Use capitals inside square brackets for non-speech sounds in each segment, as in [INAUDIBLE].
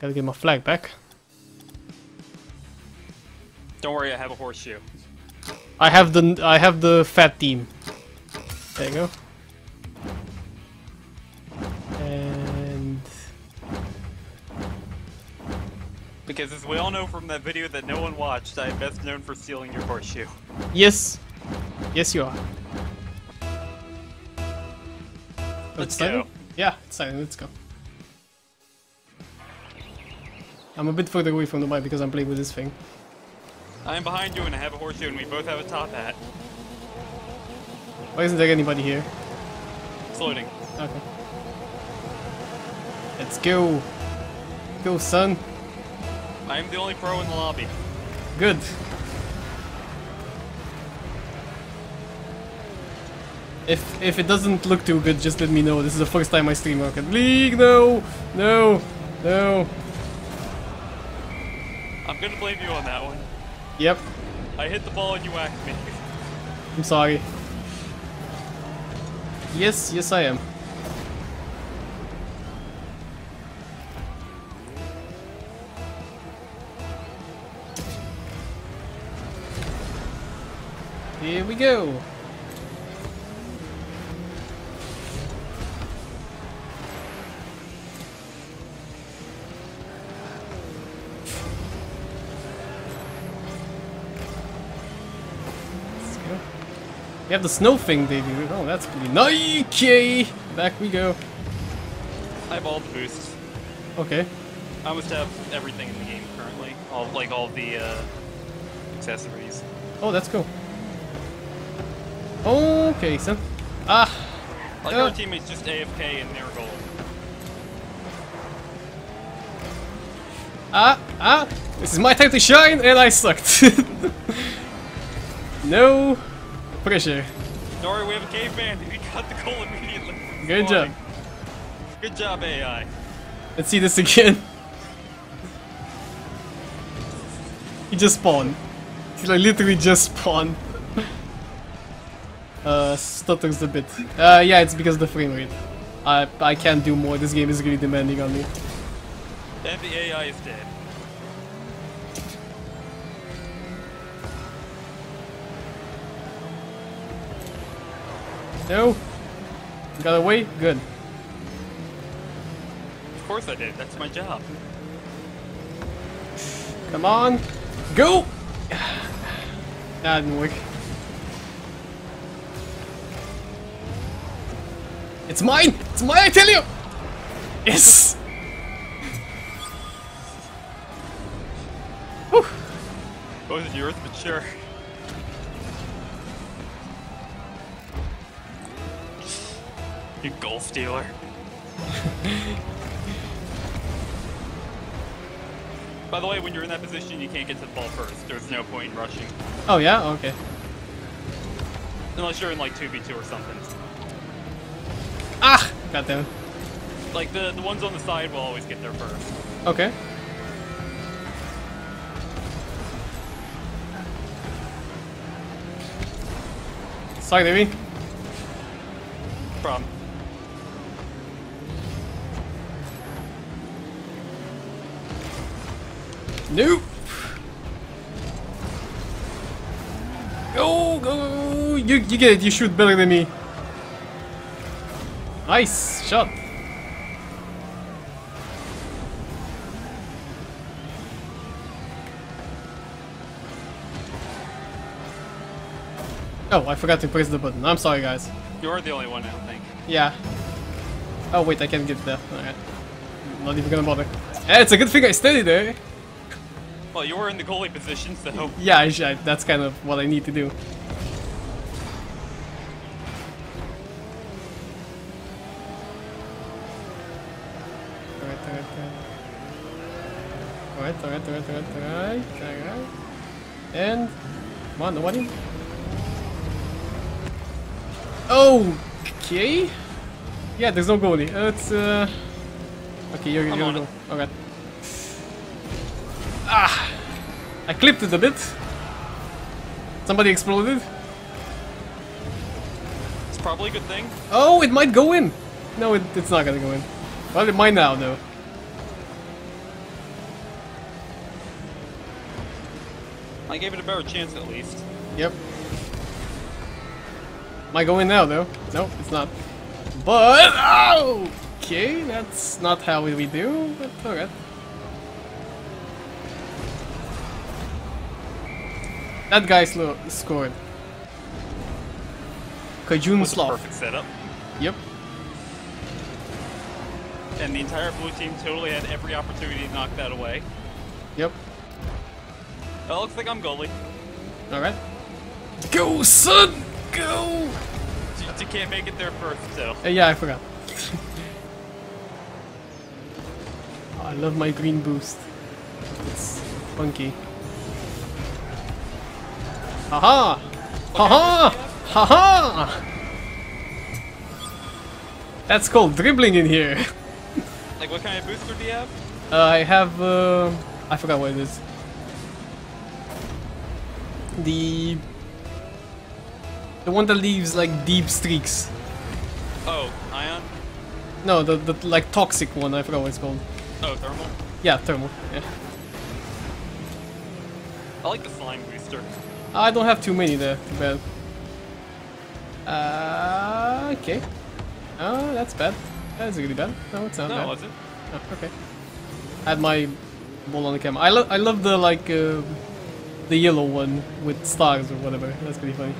Gotta get my flag back. Don't worry, I have a horseshoe. I have the I have the fat team. There you go. And Because as we all know from that video that no one watched, I am best known for stealing your horseshoe. yes, yes you are. Let's go. Yeah, it's time. Let's go. I'm a bit further away from the mic because I'm playing with this thing. I am behind you and I have a horseshoe and we both have a top hat. Why isn't there anybody here? It's loading. Okay. Let's go. Go, son. I am the only pro in the lobby. Good. If if it doesn't look too good, just let me know. This is the first time I stream Rocket League. No, no, no. I'm gonna blame you on that one. Yep. I hit the ball and you whacked me. [LAUGHS] I'm sorry. Yes, yes I am. Here we go. We have the snow thing they do. Oh, that's pretty. Okay, back we go. I have all the boosts. Okay. I almost have everything in the game currently. All like all the uh, accessories. Oh, that's cool. Okay, son. Ah, Like Yeah. our teammates just AFK in their goal. ah, ah. This is my time to shine, and I sucked. [LAUGHS] no pressure. Worry, we have a caveman. [LAUGHS] He got the goal immediately. Good job. Good job, AI. Let's see this again. [LAUGHS] he just spawned. He like literally just spawned. [LAUGHS] uh, stutters a bit. Uh, yeah, it's because of the frame rate. I I can't do more. This game is really demanding on me. And the AI is dead. No. Got away. Good. Of course I did. That's my job. Come on. Go! That didn't work. It's mine! It's mine, I tell you! Yes! Whew. Wasn't yours, but sure. You golf dealer. [LAUGHS] By the way, when you're in that position, you can't get to the ball first. There's no point in rushing. Oh yeah? Okay. Unless you're in like 2v2 or something. Ah! Goddamn. Like the, the ones on the side will always get there first. Okay. Sorry, baby. Problem. Nope. Go, go. You, you get it. You shoot better than me. Nice shot. Oh, I forgot to press the button. I'm sorry, guys. You're the only one, I think. Yeah. Oh wait, I can't get there. Alright. Not even gonna bother. Eh, it's a good thing I stayed there. Well, you were in the goalie position, so Yeah, I, I, that's kind of what I need to do. Alright, alright, alright. Alright, alright, alright, alright, alright, alright. And... Come on, nobody? Okay! Yeah, there's no goalie. It's, uh... Okay, you're, you're on go. Okay. Ah! I clipped it a bit. Somebody exploded. It's probably a good thing. Oh, it might go in! No, it, it's not gonna go in. Well, it might now, though. I gave it a better chance, at least. Yep. Might go in now, though. No, it's not. But... Oh! Okay, that's not how we do, but alright. That guy scored. Kajun Sloth. perfect setup. Yep. And the entire blue team totally had every opportunity to knock that away. Yep. Well, looks like I'm goalie. Alright. Go, son! Go! You can't make it there first, so. Uh, yeah, I forgot. [LAUGHS] I love my green boost. It's funky. Haha! Haha! Haha! That's called dribbling in here. [LAUGHS] Like, what kind of booster do you have? Uh, I have, uh, I forgot what it is. The the one that leaves like deep streaks. Oh, ion? No, the the like toxic one. I forgot what it's called. Oh, thermal? Yeah, thermal. Yeah. I like the slime booster. I don't have too many there. Too bad. Uh, okay. Oh, that's bad. That's really bad. No, it's not No, bad. was it? Oh, okay. I had my ball on the camera. I love I love the like uh, the yellow one with stars or whatever. That's pretty funny.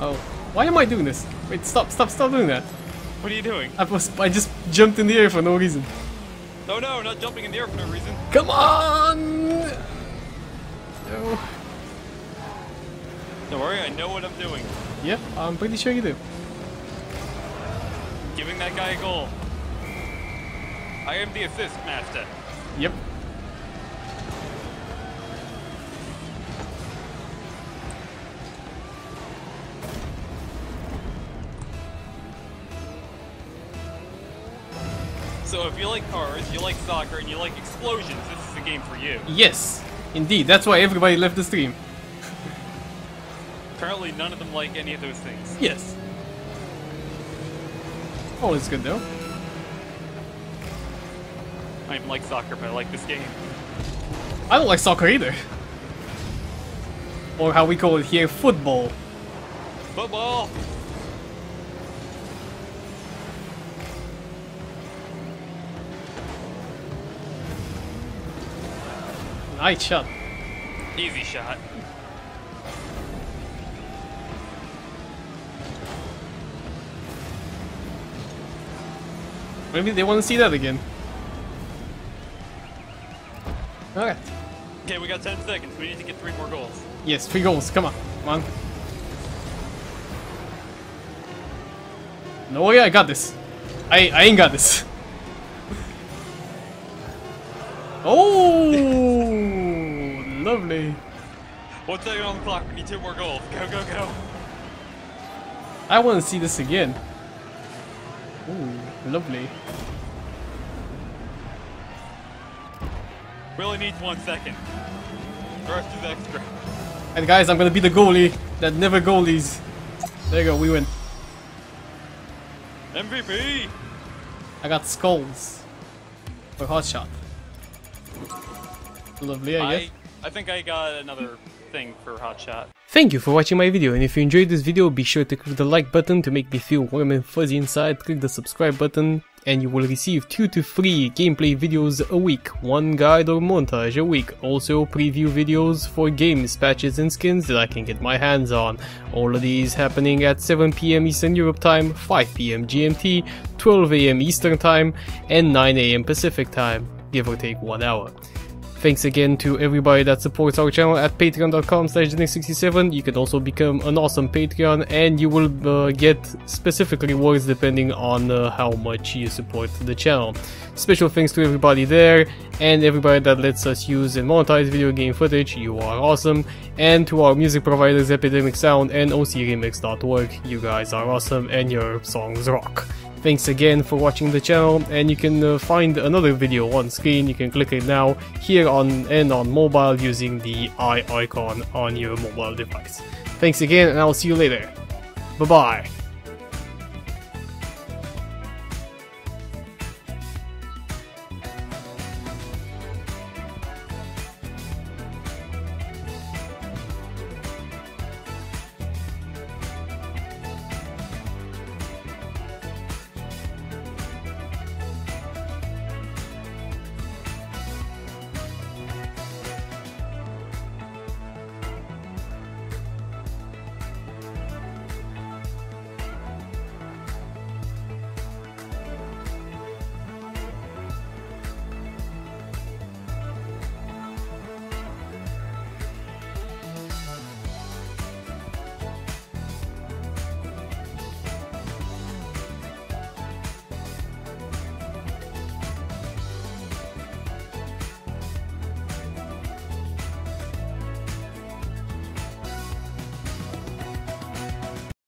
Oh, why am I doing this? Wait, stop, stop, stop doing that. What are you doing? I was I just jumped in the air for no reason. Oh no, not jumping in the air for no reason. Come on! No. Don't worry, I know what I'm doing. Yep, I'm pretty sure you do. Giving that guy a goal. I am the assist master. Yep. So if you like cars, you like soccer, and you like explosions, this is the game for you. Yes, indeed. That's why everybody left the stream. Apparently, none of them like any of those things. Yes. Oh, it's good though. I even like soccer, but I like this game. I don't like soccer either. Or how we call it here, football. Football! Nice shot. Easy shot. Maybe they want to see that again. Alright. Okay, we got 10 seconds. We need to get three more goals. Yes, three goals. Come on. Come on. No way I got this. I, I ain't got this. [LAUGHS] Oh, lovely. One second on the clock. We need two more goals. Go, go, go. I want to see this again. Ooh, lovely. We only need one second. The rest is extra. And guys, I'm gonna be the goalie that never goalies. There you go, we win. MVP! I got skulls for hot shot. Lovely, I guess. I, think I got another thing for Hot Shot. Thank you for watching my video and if you enjoyed this video be sure to click the like button to make me feel warm and fuzzy inside, click the subscribe button and you will receive 2 to 3 gameplay videos a week, 1 guide or montage a week, also preview videos for games, patches and skins that I can get my hands on. All of these happening at 7pm Eastern Europe time, 5pm GMT, 12am Eastern time and 9am Pacific time, give or take 1 hour. Thanks again to everybody that supports our channel at patreon.com slash 67 You can also become an awesome Patreon and you will uh, get specific rewards depending on uh, how much you support the channel. Special thanks to everybody there and everybody that lets us use and monetize video game footage, you are awesome. And to our music providers Epidemic Sound and OCRemix.org, you guys are awesome and your songs rock. Thanks again for watching the channel and you can uh, find another video on screen, you can click it now here on and on mobile using the eye icon on your mobile device. Thanks again and I'll see you later. Bye bye.